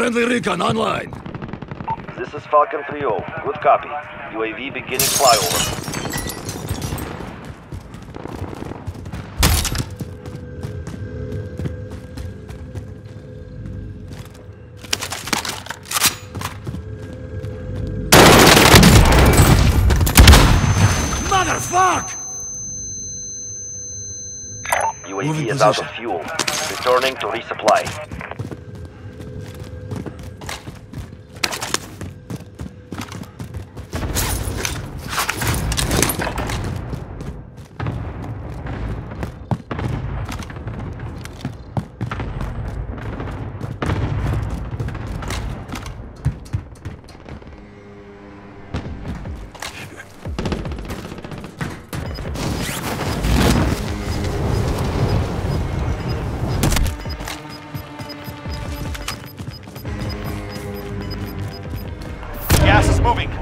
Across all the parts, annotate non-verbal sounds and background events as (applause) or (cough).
Friendly recon online. This is Falcon 3-0. Good copy. UAV beginning flyover. Motherfuck! UAV is out of fuel. Returning to resupply. Moving.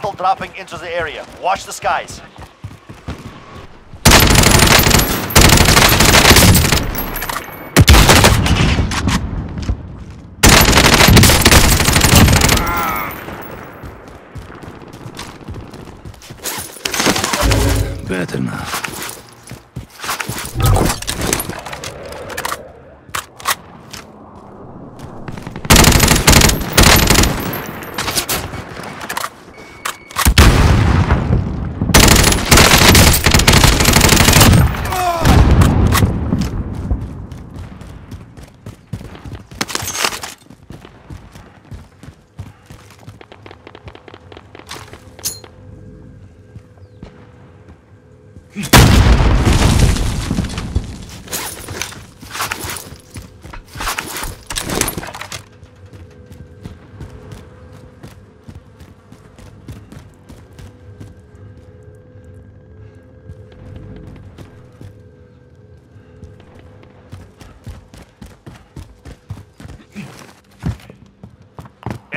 Hostile dropping into the area. Watch the skies. Better now.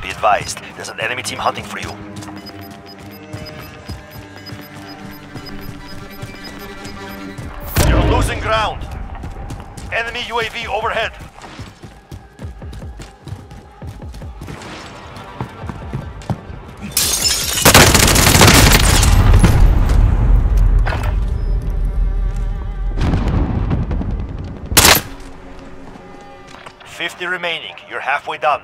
Be advised, there's an enemy team hunting for you. You're losing ground. Enemy UAV overhead. Fifty remaining. You're halfway done.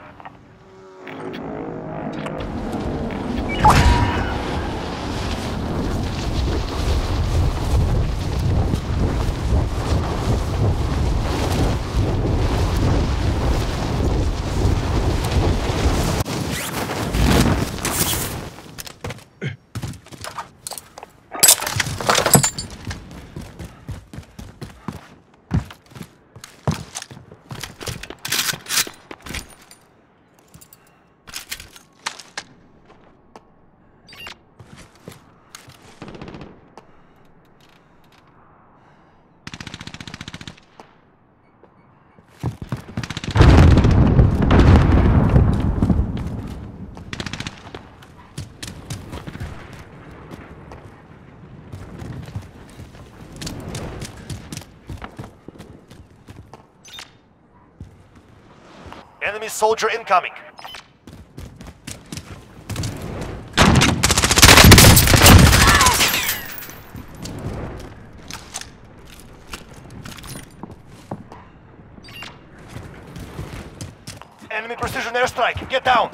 Enemy soldier incoming. Enemy precision airstrike. Get down.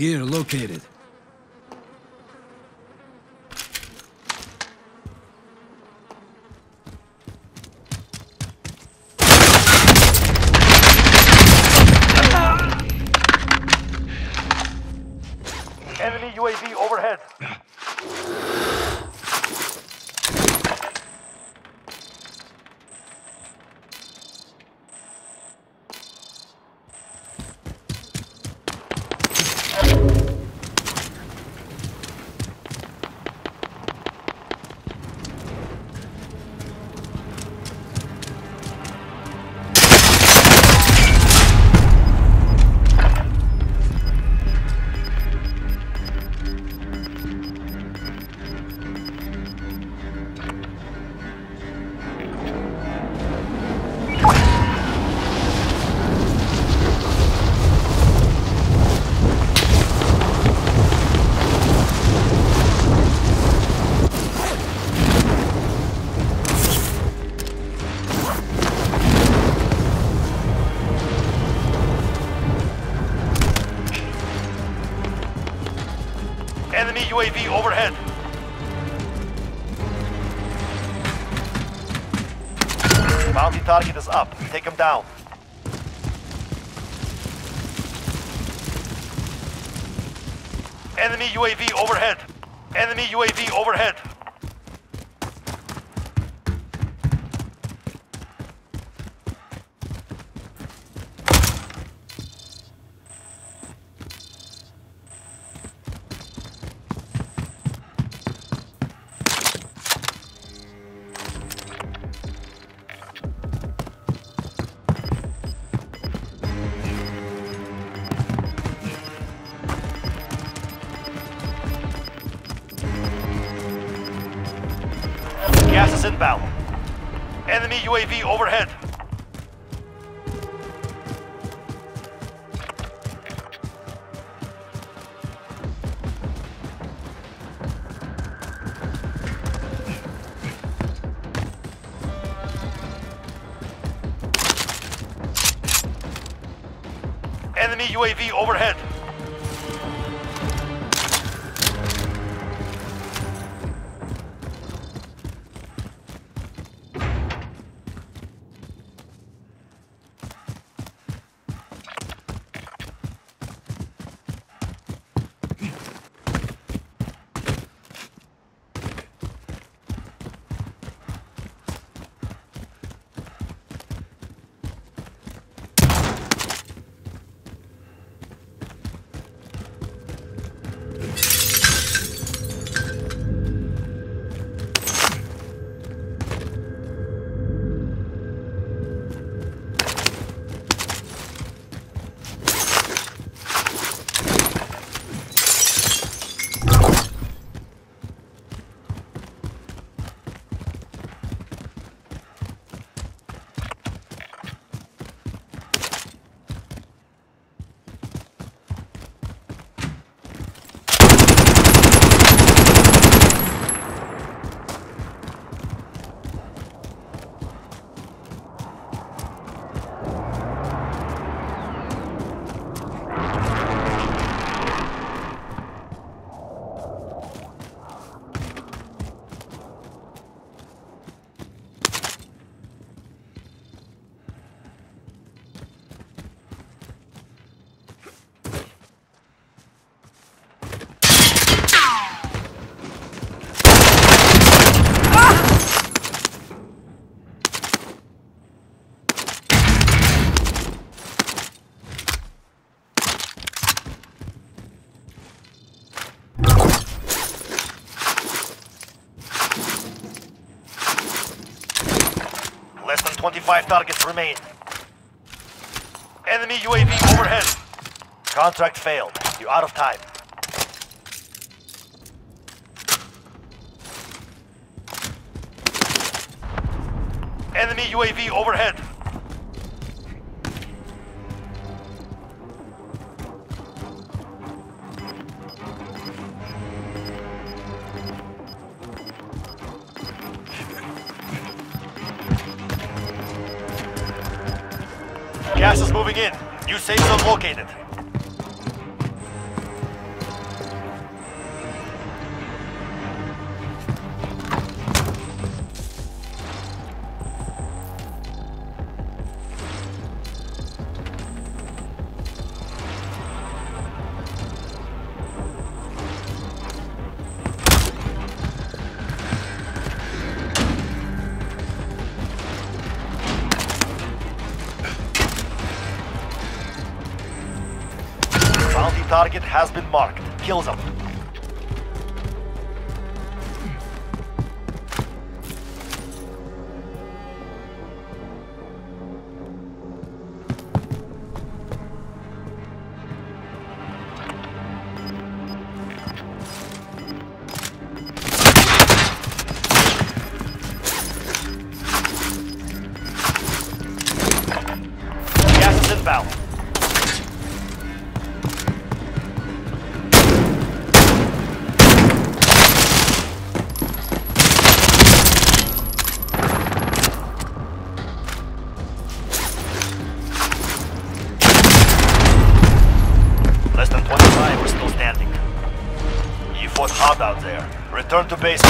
Gear located. Enemy UAV overhead. (laughs) Enemy UAV overhead. Bounty target is up. Take him down. Enemy UAV overhead. Enemy UAV overhead. Inbound. Enemy UAV overhead. Enemy UAV overhead. 25 targets remain. Enemy UAV overhead. Contract failed. You're out of time. Enemy UAV overhead. Moving in. New safe zone located. Target has been marked. Kill them. Return to base.